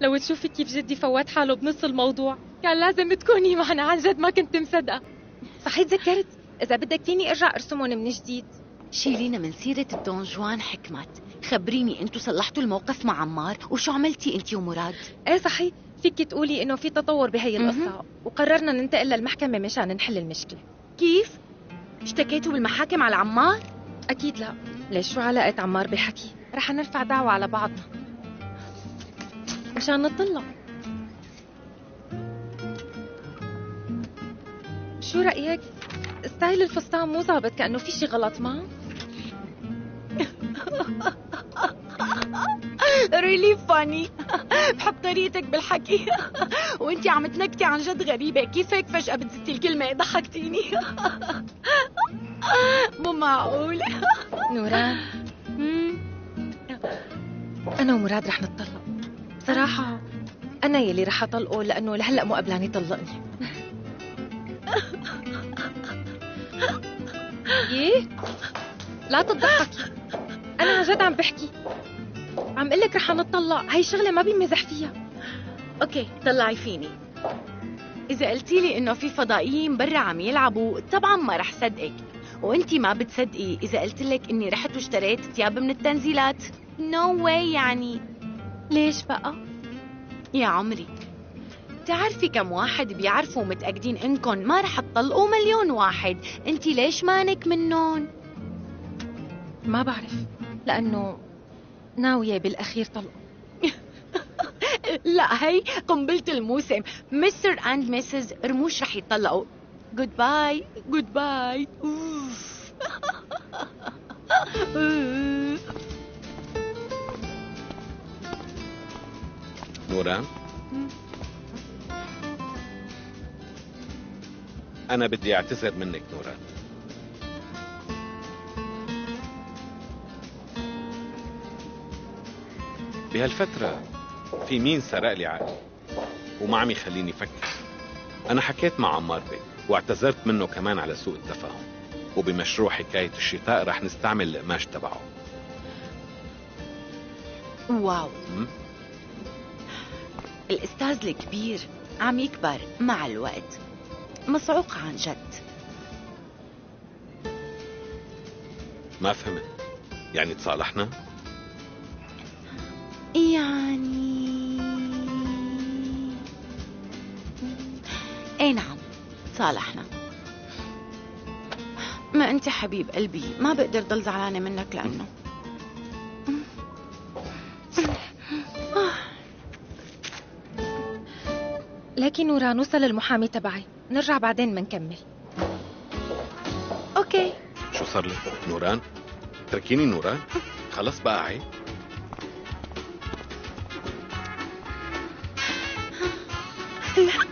لو تشوفي كيف جدي فوت حاله بنص الموضوع كان لازم تكوني معنا. عن جد ما كنت مصدقة. صحيح تذكرت؟ إذا بدك فيني أرجع أرسمهم من جديد. شيلينا من سيرة الدون جوان حكمت. خبريني أنتو صلحتوا الموقف مع عمار وشو عملتي أنتي ومراد؟ إيه صحيح فيك تقولي إنه في تطور بهي. القصة وقررنا ننتقل للمحكمة مشان نحل المشكلة. كيف؟ اشتكيتوا بالمحاكم على عمار؟ أكيد لا. ليش؟ شو علاقة عمار بحكي؟ رح نرفع دعوة على بعضنا مشان نطلع. شو رأيك؟ style الفستان مو ظابط كأنه في شي غلط معه. really funny بحب طريقتك بالحكي. وانتي عم تنكتي عن جد غريبة. كيف هيك فجأة بتزتي الكلمة؟ ضحكتيني. مو معقول. نوران. أنا ومراد رح نتطلق صراحة أنا يلي رح أطلقه لأنه لهلأ مو قبلان يطلقني. إيه؟ لا تضحكي. أنا عن جد عم بحكي. عم قلك رح نتطلق هاي شغلة ما بيمزح فيها. أوكي طلعي فيني. إذا قلتي لي إنه في فضائيين برا عم يلعبوا طبعا ما رح صدقك. وانتي ما بتصدقي إذا قلت لك إني رحت واشتريت ثياب من التنزيلات. نو no واي يعني. ليش بقى؟ يا عمري تعرفي كم واحد بيعرفوا ومتأكدين إنكم ما رح تطلقوا مليون واحد؟ أنتي ليش مانك منهم؟ ما بعرف لأنه ناوية بالأخير طلق. لا هي قنبلة الموسم. Mr and Mrs رموش رح يتطلقوا goodbye goodbye نوران أنا بدي أعتذر منك نوران بهالفترة في مين سرق لي عقلي؟ وما عم يخليني أفكر أنا حكيت مع عمار بي واعتذرت منه كمان على سوء التفاهم. وبمشروع حكاية الشتاء رح نستعمل القماش تبعه. واو. الأستاذ الكبير عم يكبر مع الوقت. مصعوق عن جد. ما فهمت. يعني تصالحنا؟ يعني إي نعم صالحنا ما أنت حبيب قلبي ما بقدر ضل زعلانة منك لأنه. لكن نوران وصل المحامي تبعي نرجع بعدين منكمل أوكي شو صار لك؟ نوران؟ تركيني نوران؟ خلص بقى عيب لا